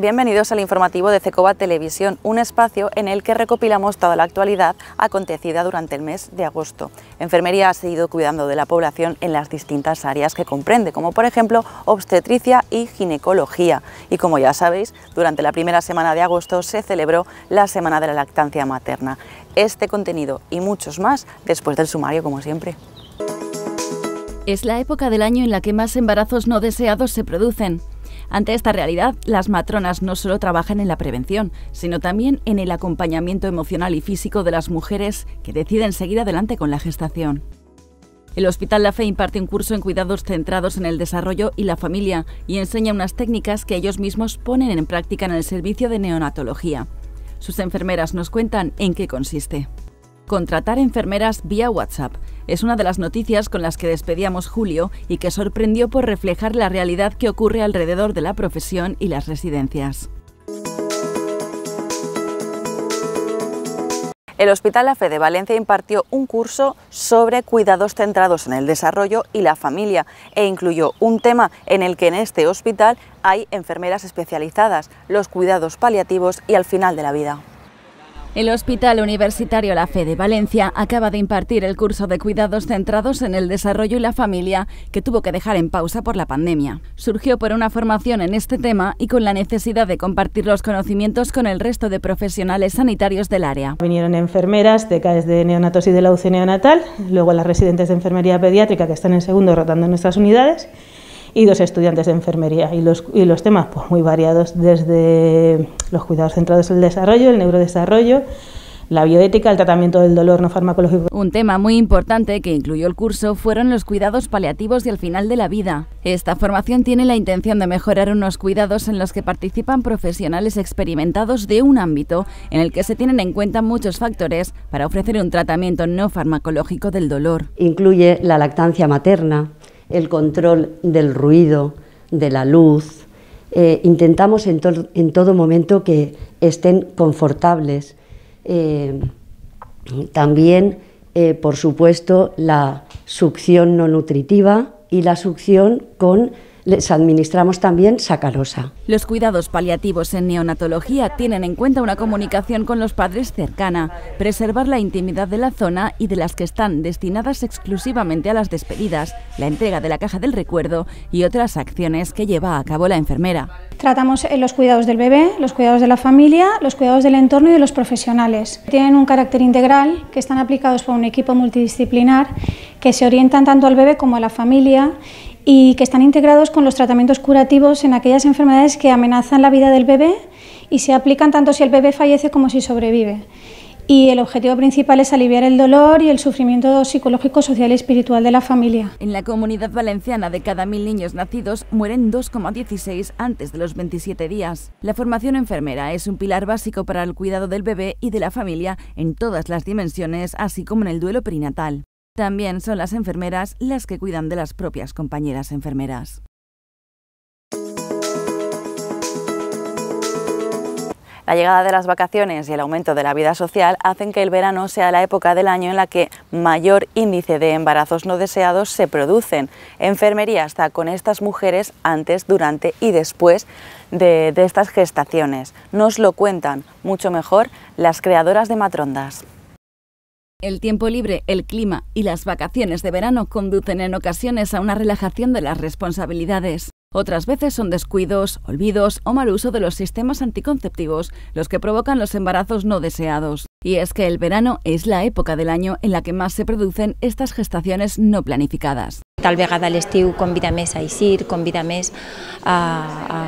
bienvenidos al informativo de Cecoba Televisión, un espacio en el que recopilamos toda la actualidad acontecida durante el mes de agosto. Enfermería ha seguido cuidando de la población en las distintas áreas que comprende, como por ejemplo obstetricia y ginecología. Y como ya sabéis, durante la primera semana de agosto se celebró la Semana de la Lactancia Materna. Este contenido y muchos más después del sumario, como siempre. Es la época del año en la que más embarazos no deseados se producen. Ante esta realidad, las matronas no solo trabajan en la prevención, sino también en el acompañamiento emocional y físico de las mujeres que deciden seguir adelante con la gestación. El Hospital La Fe imparte un curso en cuidados centrados en el desarrollo y la familia y enseña unas técnicas que ellos mismos ponen en práctica en el servicio de neonatología. Sus enfermeras nos cuentan en qué consiste. Contratar enfermeras vía WhatsApp es una de las noticias con las que despedíamos Julio y que sorprendió por reflejar la realidad que ocurre alrededor de la profesión y las residencias. El Hospital La Fe de Valencia impartió un curso sobre cuidados centrados en el desarrollo y la familia e incluyó un tema en el que en este hospital hay enfermeras especializadas, los cuidados paliativos y al final de la vida. El Hospital Universitario La Fe de Valencia acaba de impartir el curso de cuidados centrados en el desarrollo y la familia que tuvo que dejar en pausa por la pandemia. Surgió por una formación en este tema y con la necesidad de compartir los conocimientos con el resto de profesionales sanitarios del área. Vinieron enfermeras de CAES de neonatos y de la UCI neonatal, luego las residentes de enfermería pediátrica que están en segundo rotando en nuestras unidades y dos estudiantes de enfermería. Y los, y los temas pues, muy variados, desde los cuidados centrados en el desarrollo, el neurodesarrollo, la bioética, el tratamiento del dolor no farmacológico. Un tema muy importante que incluyó el curso fueron los cuidados paliativos y el final de la vida. Esta formación tiene la intención de mejorar unos cuidados en los que participan profesionales experimentados de un ámbito en el que se tienen en cuenta muchos factores para ofrecer un tratamiento no farmacológico del dolor. Incluye la lactancia materna, el control del ruido, de la luz. Eh, intentamos en, todo momento que estén confortables. Eh, también, eh, por supuesto, la succión no nutritiva y la succión con les administramos también sacarosa. Los cuidados paliativos en neonatología tienen en cuenta una comunicación con los padres cercana, preservar la intimidad de la zona y de las que están destinadas exclusivamente a las despedidas, la entrega de la caja del recuerdo y otras acciones que lleva a cabo la enfermera. Tratamos eh, los cuidados del bebé, los cuidados de la familia, los cuidados del entorno y de los profesionales. Tienen un carácter integral que están aplicados por un equipo multidisciplinar que se orientan tanto al bebé como a la familia y que están integrados con los tratamientos curativos en aquellas enfermedades que amenazan la vida del bebé y se aplican tanto si el bebé fallece como si sobrevive. Y el objetivo principal es aliviar el dolor y el sufrimiento psicológico, social y espiritual de la familia. En la comunidad valenciana, de cada mil niños nacidos, mueren 2,16 antes de los 27 días. La formación enfermera es un pilar básico para el cuidado del bebé y de la familia en todas las dimensiones, así como en el duelo perinatal. También son las enfermeras las que cuidan de las propias compañeras enfermeras. La llegada de las vacaciones y el aumento de la vida social hacen que el verano sea la época del año en la que mayor índice de embarazos no deseados se producen. Enfermería está con estas mujeres antes, durante y después de, de estas gestaciones. Nos lo cuentan mucho mejor las creadoras de Matrondas. El tiempo libre, el clima y las vacaciones de verano conducen en ocasiones a una relajación de las responsabilidades. Otras veces son descuidos, olvidos o mal uso de los sistemas anticonceptivos los que provocan los embarazos no deseados. Y es que el verano es la época del año en la que más se producen estas gestaciones no planificadas. Tal vegada l'estiu convida més a eixir, convida més a, a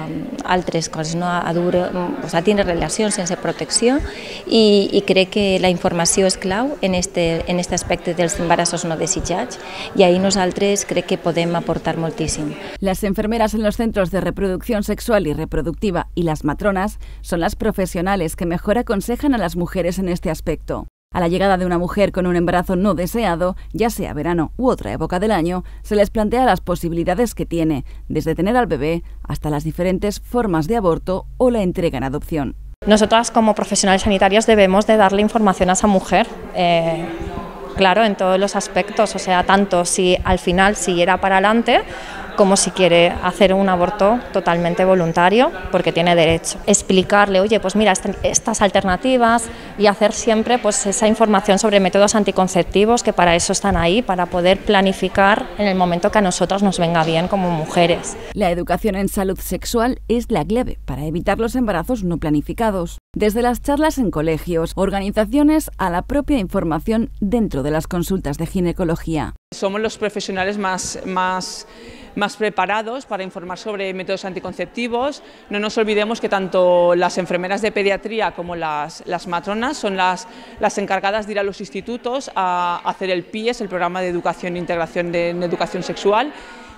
altres coses, no? a, dur, o sea, a tindre relacions sense protecció i, i crec que la informació és clau en este, en este aspecte dels embarassos no desitjats i ahí nosaltres crec que podem aportar moltíssim. Les enfermeras en los centros de reproducción sexual y reproductiva y las matronas son las profesionales que mejor aconsejan a las mujeres en este aspecto. A la llegada de una mujer con un embarazo no deseado, ya sea verano u otra época del año, se les plantea las posibilidades que tiene, desde tener al bebé hasta las diferentes formas de aborto o la entrega en adopción. Nosotras como profesionales sanitarios debemos de darle información a esa mujer. Eh, claro, en todos los aspectos, o sea, tanto si al final siguiera para adelante como si quiere hacer un aborto totalmente voluntario, porque tiene derecho. Explicarle, oye, pues mira, estas alternativas y hacer siempre pues esa información sobre métodos anticonceptivos que para eso están ahí, para poder planificar en el momento que a nosotros nos venga bien como mujeres. La educación en salud sexual es la clave para evitar los embarazos no planificados. Desde las charlas en colegios, organizaciones a la propia información dentro de las consultas de ginecología. Somos los profesionales más, más más preparados para informar sobre métodos anticonceptivos. No nos olvidemos que tanto las enfermeras de pediatría como las, matronas son las, las, encargadas de ir a los institutos a hacer el PIES, el programa de educación e integración de, en educación sexual,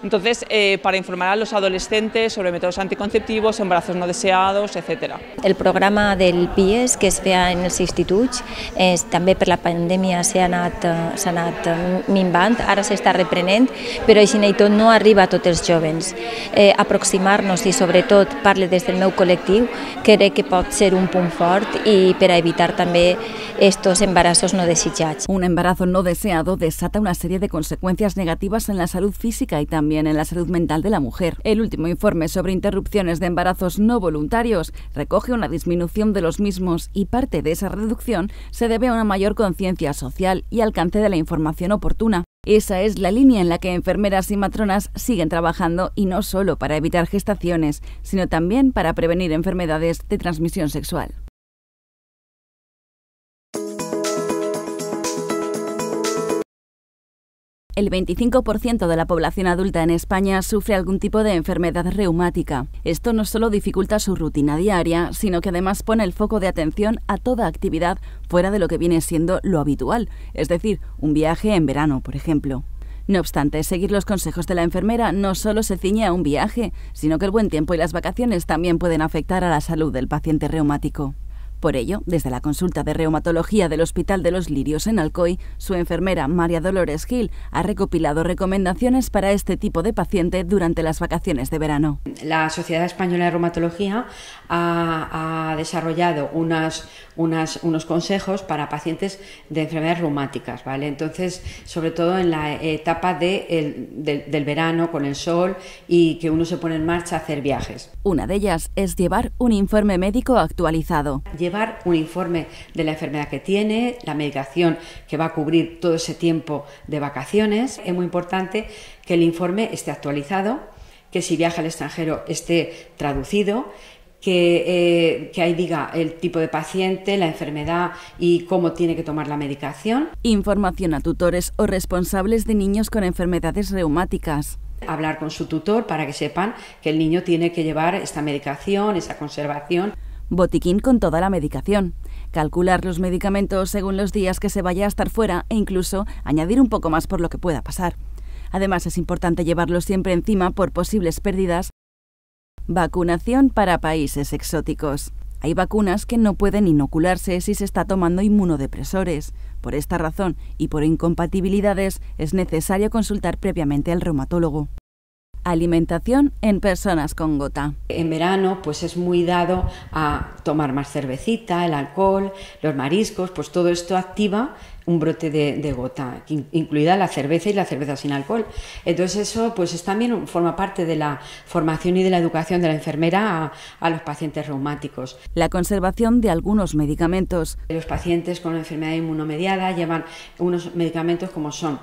entonces, eh, para informar a los adolescentes sobre métodos anticonceptivos, embarazos no deseados, etc. El programa del PIES que es feia en els instituts és, també per la pandèmia s'ha anat, eh, s'ha anat eh, minvant, ara s'està reprenent, però així i tot no arriba a tots els jovens. Eh, Aproximar-nos i sobretot parle des del meu col·lectiu crec que pot ser un punt fort i per a evitar també estos embarazos no desitjados. Un embarazo no deseado desata una serie de consecuencias negativas en la salud física y también en la salud mental de la mujer. El último informe sobre interrupciones de embarazos no voluntarios recoge una disminución de los mismos y parte de esa reducción se debe a una mayor conciencia social y alcance de la información oportuna. Esa es la línea en la que enfermeras y matronas siguen trabajando y no solo para evitar gestaciones, sino también para prevenir enfermedades de transmisión sexual. El 25% de la población adulta en España sufre algún tipo de enfermedad reumática. Esto no solo dificulta su rutina diaria, sino que además pone el foco de atención a toda actividad fuera de lo que viene siendo lo habitual, es decir, un viaje en verano, por ejemplo. No obstante, seguir los consejos de la enfermera no solo se ciñe a un viaje, sino que el buen tiempo y las vacaciones también pueden afectar a la salud del paciente reumático. Por ello, desde la consulta de reumatología del Hospital de los Lirios en Alcoy, su enfermera María Dolores Gil ha recopilado recomendaciones para este tipo de paciente durante las vacaciones de verano. La Sociedad Española de Reumatología ha, desarrollado unas, unos consejos para pacientes de enfermedades reumáticas, ¿vale? Entonces, sobre todo en la etapa del verano con el sol y que uno se pone en marcha a hacer viajes. Una de ellas es llevar un informe médico actualizado un informe de la enfermedad que tiene, la medicación que va a cubrir todo ese tiempo de vacaciones. Es muy importante que el informe esté actualizado, que si viaja al extranjero esté traducido, que, eh, que, ahí diga el tipo de paciente, la enfermedad y cómo tiene que tomar la medicación. Información a tutores o responsables de niños con enfermedades reumáticas. Hablar con su tutor para que sepan que el niño tiene que llevar esta medicación, esa conservación botiquín con toda la medicación, calcular los medicamentos según los días que se vaya a estar fuera e incluso añadir un poco más por lo que pueda pasar. Además es importante llevarlos siempre encima por posibles pérdidas. Vacunación para países exóticos. Hay vacunas que no pueden inocularse si se está tomando inmunodepresores. Por esta razón y por incompatibilidades es necesario consultar previamente al reumatólogo. Alimentación en personas con gota. En verano pues es muy dado a tomar más cervecita, el alcohol, los mariscos, pues todo esto activa un brote de, gota, incluida la cerveza y la cerveza sin alcohol. Entonces eso pues es también forma parte de la formación y de la educación de la enfermera a, a, los pacientes reumáticos. La conservación de algunos medicamentos. Los pacientes con enfermedad inmunomediada llevan unos medicamentos como son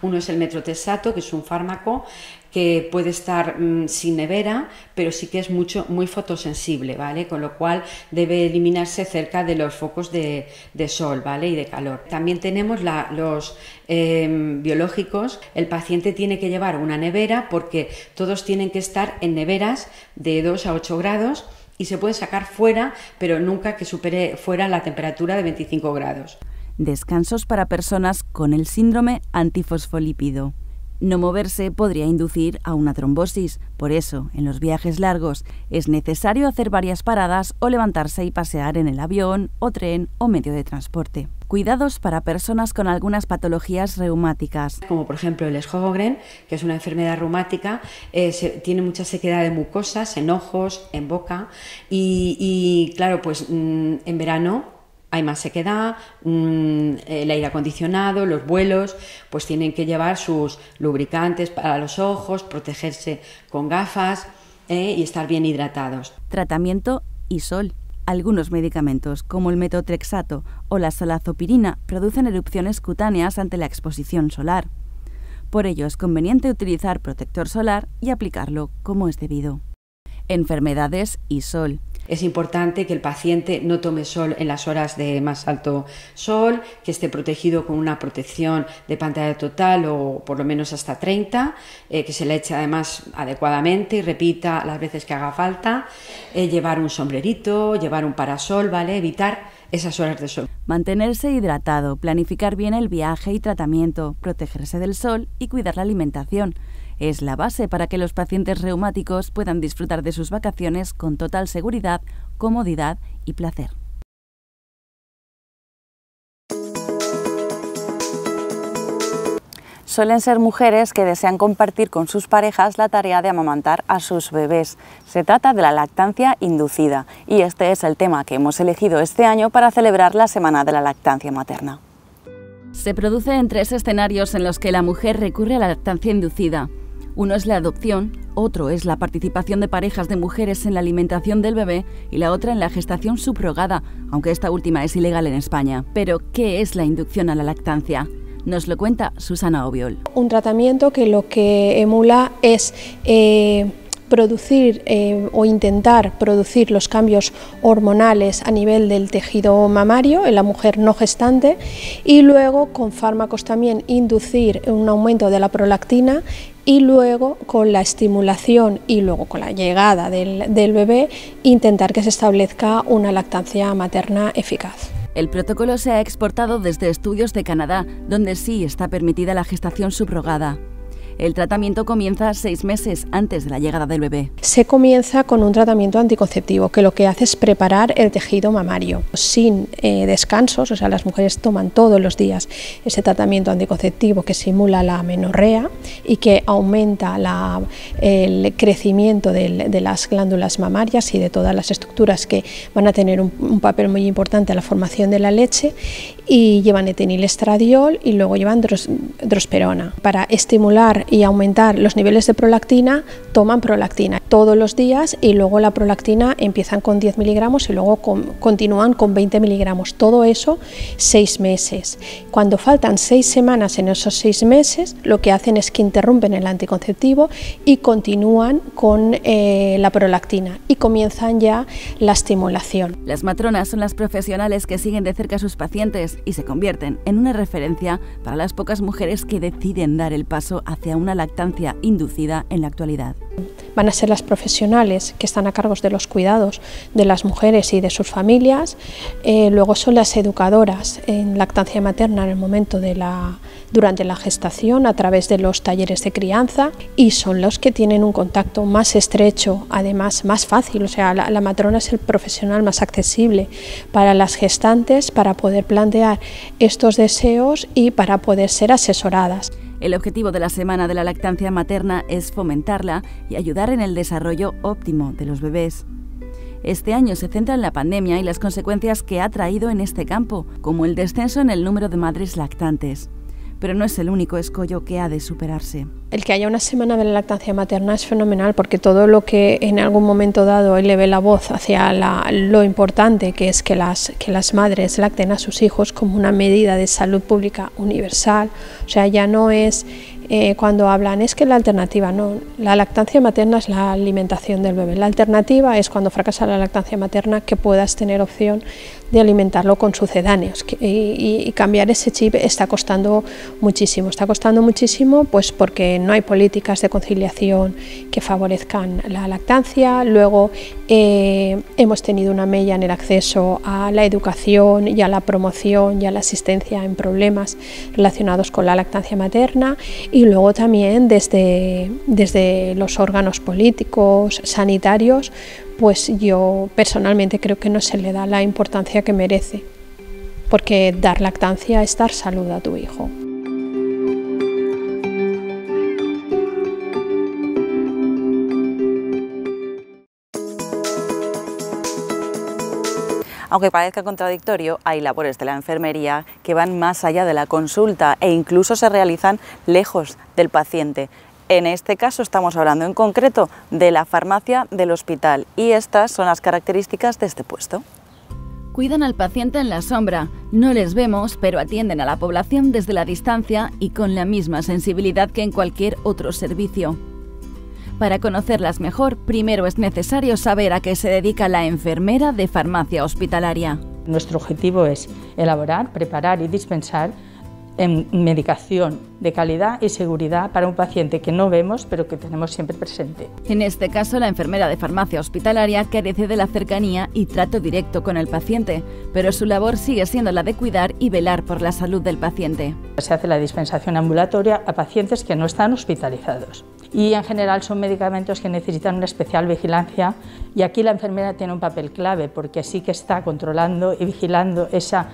uno es el metrotesato, que es un fármaco que puede estar mm, sin nevera, pero sí que es mucho, muy fotosensible, ¿vale? Con lo cual debe eliminarse cerca de los focos de, sol, ¿vale? Y de calor. También tenemos los em, biológicos. El paciente tiene que llevar una nevera porque todos tienen que estar en neveras de 2 a 8 grados y se puede sacar fuera, pero nunca que supere fuera la temperatura de 25 grados descansos para personas con el síndrome antifosfolípido. No moverse podría inducir a una trombosis, por eso, en los viajes largos es necesario hacer varias paradas o levantarse y pasear en el avión o tren o medio de transporte. Cuidados para personas con algunas patologías reumáticas. Como por ejemplo el Sjögren, que es una enfermedad reumática, eh, tiene mucha sequedad de mucosas en ojos, en boca y, claro, pues mm, en verano hay más sequedad, mm, el aire acondicionado, los vuelos, pues tienen que llevar sus lubricantes para los ojos, protegerse con gafas eh, y estar bien hidratados. Tratamiento y sol. Algunos medicamentos, como el metotrexato o la salazopirina, producen erupciones cutáneas ante la exposición solar. Por ello es conveniente utilizar protector solar y aplicarlo como es debido. Enfermedades y sol. Es importante que el paciente no tome sol en las horas de más alto sol, que esté protegido con una protección de pantalla total o por lo menos hasta 30, eh, que se le eche además adecuadamente y repita las veces que haga falta, eh, llevar un sombrerito, llevar un parasol, ¿vale? Evitar esas horas de sol. Mantenerse hidratado, planificar bien el viaje y tratamiento, protegerse del sol y cuidar la alimentación es la base para que los pacientes reumáticos puedan disfrutar de sus vacaciones con total seguridad, comodidad y placer. Suelen ser mujeres que desean compartir con sus parejas la tarea de amamantar a sus bebés. Se trata de la lactancia inducida y este es el tema que hemos elegido este año para celebrar la Semana de la Lactancia Materna. Se produce en tres escenarios en los que la mujer recurre a la lactancia inducida. Uno es la adopción, otro es la participación de parejas de mujeres en la alimentación del bebé y la otra en la gestación subrogada, aunque esta última es ilegal en España. Pero, ¿qué es la inducción a la lactancia? Nos lo cuenta Susana Obiol. Un tratamiento que lo que emula es eh, producir eh, o intentar producir los cambios hormonales a nivel del tejido mamario en la mujer no gestante y luego con fármacos también inducir un aumento de la prolactina y luego con la estimulación y luego con la llegada del, bebé intentar que se establezca una lactancia materna eficaz. El protocolo se ha exportado desde estudios de Canadá, donde sí está permitida la gestación subrogada. El tratamiento comienza seis meses antes de la llegada del bebé. Se comienza con un tratamiento anticonceptivo que lo que hace es preparar el tejido mamario sin eh, descansos, o sea, las mujeres toman todos los días ese tratamiento anticonceptivo que simula la menorrea y que aumenta el crecimiento de las glándulas mamarias y de todas las estructuras que van a tener un, un papel muy importante en la formación de la leche y llevan etinilestradiol y luego llevan drosperona. Para estimular y aumentar los niveles de prolactina, toman prolactina todos los días y luego la prolactina empiezan con 10 miligramos y luego continúan con 20 miligramos. Todo eso seis meses. Cuando faltan seis semanas en esos seis meses, lo que hacen es que interrumpen el anticonceptivo y continúan con eh, la prolactina y comienzan ya la estimulación. Las matronas son las profesionales que siguen de cerca a sus pacientes y se convierten en una referencia para las pocas mujeres que deciden dar el paso hacia una lactancia inducida en la actualidad. Van a ser las profesionales que están a cargo de los cuidados de las mujeres y de sus familias. Eh, luego son las educadoras en lactancia materna en el momento de la, durante la gestación a través de los talleres de crianza y son los que tienen un contacto más estrecho, además más fácil. O sea, la matrona es el profesional más accesible para las gestantes para poder plantear estos deseos y para poder ser asesoradas. El objetivo de la Semana de la Lactancia Materna es fomentarla y ayudar en el desarrollo óptimo de los bebés. Este año se centra en la pandemia y las consecuencias que ha traído en este campo, como el descenso en el número de madres lactantes pero no es el único escollo que ha de superarse. El que haya una semana de la lactancia materna es fenomenal porque todo lo que en algún momento dado eleve la voz hacia lo importante que es que las, que las madres lacten a sus hijos como una medida de salud pública universal, o sea, ya no es eh, cuando hablan es que la alternativa no, la lactancia materna es la alimentación del bebé, la alternativa es cuando fracasa la lactancia materna que puedas tener opción de alimentarlo con sucedáneos. Y, cambiar ese chip está costando muchísimo, está costando muchísimo pues porque no hay políticas de conciliación que favorezcan la lactancia, luego eh, hemos tenido una mella en el acceso a la educación y a la promoción y a la asistencia en problemas relacionados con la lactancia materna. y luego también desde, desde los órganos políticos, sanitarios, pues yo personalmente creo que no se le da la importancia que merece, porque dar lactancia es dar salud a tu hijo. Aunque parezca contradictorio, hay labores de la enfermería que van más allá de la consulta e incluso se realizan lejos del paciente. En este caso estamos hablando en concreto de la farmacia del hospital y estas son las características de este puesto. Cuidan al paciente en la sombra, no les vemos, pero atienden a la población desde la distancia y con la misma sensibilidad que en cualquier otro servicio. Para conocerlas mejor, primero es necesario saber a qué se dedica la enfermera de farmacia hospitalaria. Nuestro objetivo es elaborar, preparar y dispensar en medicación de calidad y seguridad para un paciente que no vemos pero que tenemos siempre presente. En este caso, la enfermera de farmacia hospitalaria carece de la cercanía y trato directo con el paciente, pero su labor sigue siendo la de cuidar y velar por la salud del paciente. Se hace la dispensación ambulatoria a pacientes que no están hospitalizados y en general son medicamentos que necesitan una especial vigilancia y aquí la enfermera tiene un papel clave porque sí que está controlando y vigilando esa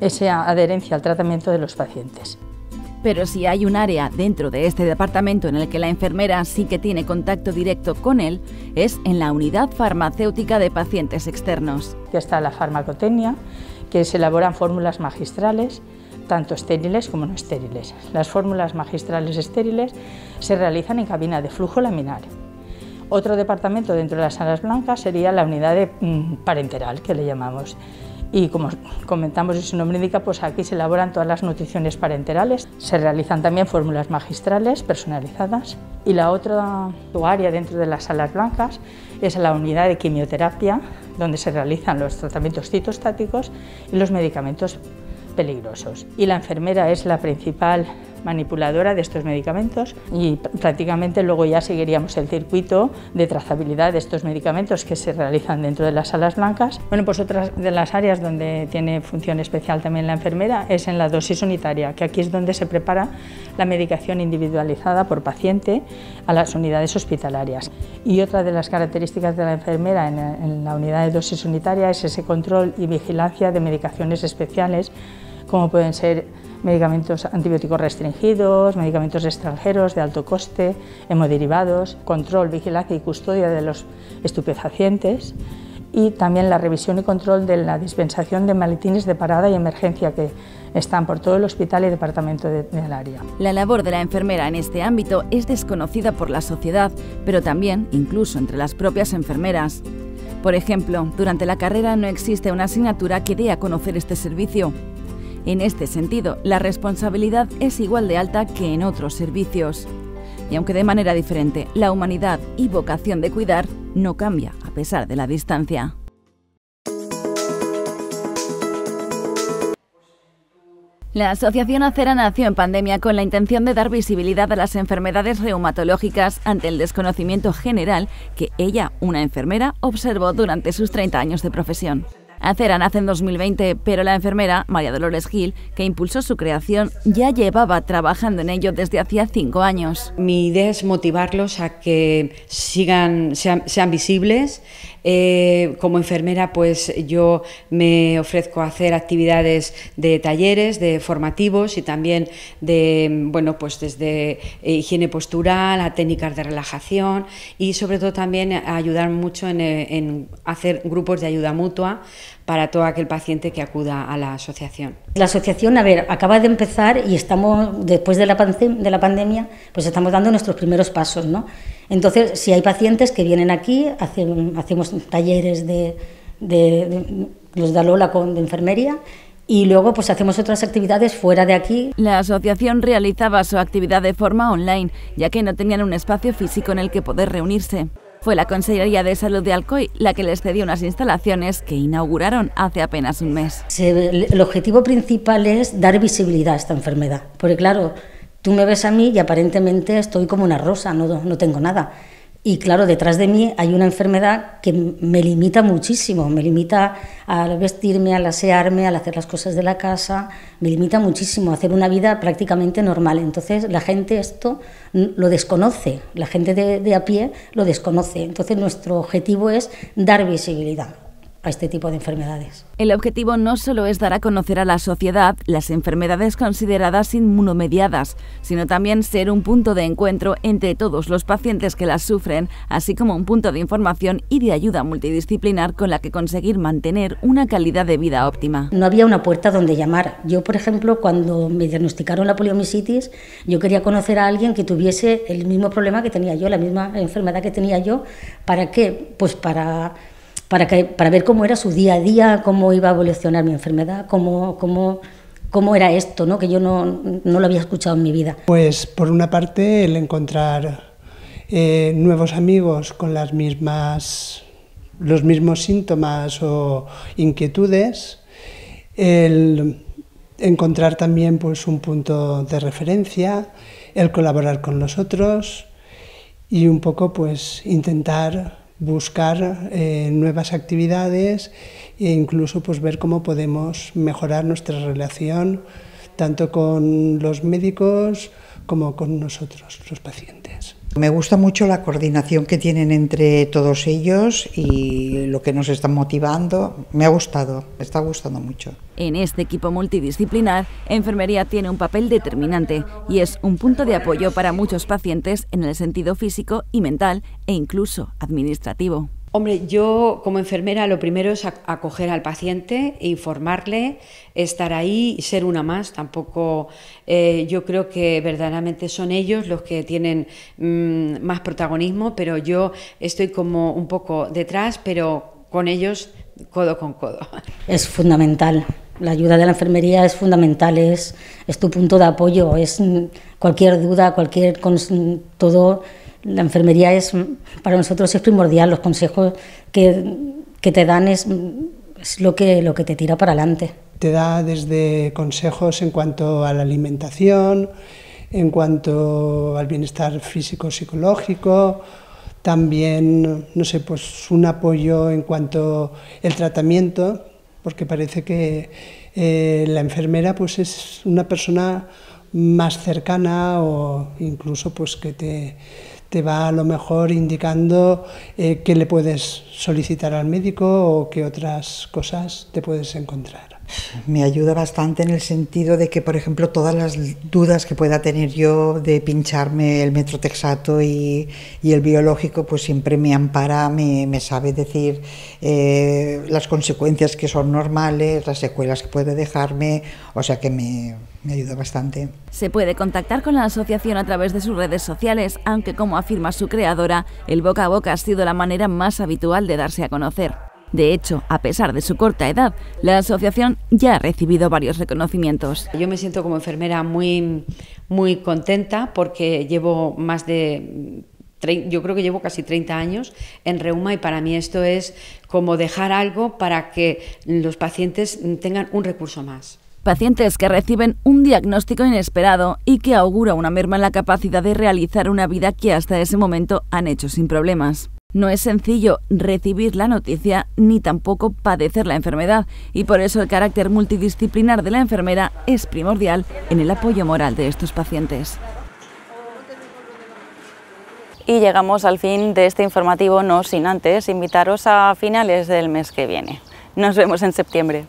esa adherencia al tratamiento de los pacientes. Pero si hay un área dentro de este departamento en el que la enfermera sí que tiene contacto directo con él, es en la unidad farmacéutica de pacientes externos. Ya está la farmacotecnia, que se elaboran fórmulas magistrales, tanto estériles como no estériles. Las fórmulas magistrales estériles se realizan en cabina de flujo laminar. Otro departamento dentro de las salas blancas sería la unidad de, mm, parenteral, que le llamamos y como comentamos y su nombre indica, pues aquí se elaboran todas las nutriciones parenterales, se realizan también fórmulas magistrales personalizadas y la otra área dentro de las salas blancas es la unidad de quimioterapia donde se realizan los tratamientos citostáticos y los medicamentos peligrosos. Y la enfermera es la principal manipuladora de estos medicamentos y prácticamente luego ya seguiríamos el circuito de trazabilidad de estos medicamentos que se realizan dentro de las salas blancas. Bueno, pues otra de las áreas donde tiene función especial también la enfermera es en la dosis unitaria, que aquí es donde se prepara la medicación individualizada por paciente a las unidades hospitalarias. Y otra de las características de la enfermera en, la unidad de dosis unitaria es ese control y vigilancia de medicaciones especiales como pueden ser medicamentos antibióticos restringidos, medicamentos extranjeros de alto coste, hemoderivados, control, vigilancia y custodia de los estupefacientes y también la revisión y control de la dispensación de maletines de parada y emergencia que están por todo el hospital y departamento del área. La labor de la enfermera en este ámbito es desconocida por la sociedad, pero también incluso entre las propias enfermeras. Por ejemplo, durante la carrera no existe una asignatura que dé a conocer este servicio. En este sentido, la responsabilidad es igual de alta que en otros servicios. Y aunque de manera diferente, la humanidad y vocación de cuidar no cambia a pesar de la distancia. La Asociación Acera nació en pandemia con la intención de dar visibilidad a las enfermedades reumatológicas ante el desconocimiento general que ella, una enfermera, observó durante sus 30 años de profesión. Acera nace en 2020, pero la enfermera, María Dolores Gil, que impulsó su creación, ya llevaba trabajando en ello desde hacía cinco años. Mi idea es motivarlos a que sigan, sean, visibles. Eh, como enfermera, pues yo me ofrezco a hacer actividades de talleres, de formativos y también de, bueno, pues desde higiene postural a técnicas de relajación y sobre todo también a ayudar mucho en, en hacer grupos de ayuda mutua para todo aquel paciente que acuda a la asociación. La asociación, a ver, acaba de empezar y estamos, después de la, de la pandemia, pues estamos dando nuestros primeros pasos, ¿no? Entonces, si hay pacientes que vienen aquí, hacemos talleres de, de, los de Lola con de enfermería y luego pues hacemos otras actividades fuera de aquí. La asociación realizaba su actividad de forma online, ya que no tenían un espacio físico en el que poder reunirse. Fue la Consejería de Salud de Alcoy la que les cedió unas instalaciones que inauguraron hace apenas un mes. El objetivo principal es dar visibilidad a esta enfermedad, porque claro, tú me ves a mí y aparentemente estoy como una rosa, no, no tengo nada. Y claro, detrás de mí hay una enfermedad que me limita muchísimo, me limita al vestirme, al asearme, al hacer las cosas de la casa, me limita muchísimo a hacer una vida prácticamente normal. Entonces la gente esto lo desconoce, la gente de, de a pie lo desconoce. Entonces nuestro objetivo es dar visibilidad a este tipo de enfermedades. El objetivo no solo es dar a conocer a la sociedad las enfermedades consideradas inmunomediadas, sino también ser un punto de encuentro entre todos los pacientes que las sufren, así como un punto de información y de ayuda multidisciplinar con la que conseguir mantener una calidad de vida óptima. No había una puerta donde llamar. Yo, por ejemplo, cuando me diagnosticaron la poliomielitis, yo quería conocer a alguien que tuviese el mismo problema que tenía yo, la misma enfermedad que tenía yo. ¿Para qué? Pues para para, que, para ver cómo era su día a día, cómo iba a evolucionar mi enfermedad, cómo, cómo, cómo era esto, ¿no? que yo no, no, lo había escuchado en mi vida. Pues por una parte el encontrar eh, nuevos amigos con las mismas, los mismos síntomas o inquietudes, el encontrar también pues, un punto de referencia, el colaborar con los otros y un poco pues intentar buscar eh, nuevas actividades e incluso pues, ver cómo podemos mejorar nuestra relación tanto con los médicos como con nosotros, los pacientes. Me gusta mucho la coordinación que tienen entre todos ellos y lo que nos están motivando. Me ha gustado, me está gustando mucho. En este equipo multidisciplinar, enfermería tiene un papel determinante y es un punto de apoyo para muchos pacientes en el sentido físico y mental e incluso administrativo. Hombre, yo como enfermera lo primero es acoger al paciente, informarle, estar ahí y ser una más. Tampoco eh, yo creo que verdaderamente son ellos los que tienen mm, más protagonismo, pero yo estoy como un poco detrás, pero con ellos codo con codo. Es fundamental. La ayuda de la enfermería es fundamental, es, es tu punto de apoyo, es mm, cualquier duda, cualquier todo la enfermería es, para nosotros es primordial, los consejos que, que te dan es, es, lo, que, lo que te tira para adelante. Te da desde consejos en cuanto a la alimentación, en cuanto al bienestar físico-psicológico, también, no sé, pues un apoyo en cuanto al tratamiento, porque parece que eh, la enfermera pues es una persona más cercana o incluso pues que te, te va a lo mejor indicando eh, qué le puedes solicitar al médico o qué otras cosas te puedes encontrar. Me ayuda bastante en el sentido de que, por ejemplo, todas las dudas que pueda tener yo de pincharme el metrotexato y, y el biológico, pues siempre me ampara, me, me sabe decir eh, las consecuencias que son normales, las secuelas que puede dejarme, o sea que me, me ayuda bastante. Se puede contactar con la asociación a través de sus redes sociales, aunque como afirma su creadora, el boca a boca ha sido la manera más habitual de darse a conocer. De hecho, a pesar de su corta edad, la asociación ya ha recibido varios reconocimientos. Yo me siento como enfermera muy, muy contenta porque llevo más de yo creo que llevo casi 30 años en reuma y para mí esto es como dejar algo para que los pacientes tengan un recurso más. Pacientes que reciben un diagnóstico inesperado y que augura una merma en la capacidad de realizar una vida que hasta ese momento han hecho sin problemas. No es sencillo recibir la noticia ni tampoco padecer la enfermedad y por eso el carácter multidisciplinar de la enfermera es primordial en el apoyo moral de estos pacientes. Y llegamos al fin de este informativo, no sin antes invitaros a finales del mes que viene. Nos vemos en septiembre.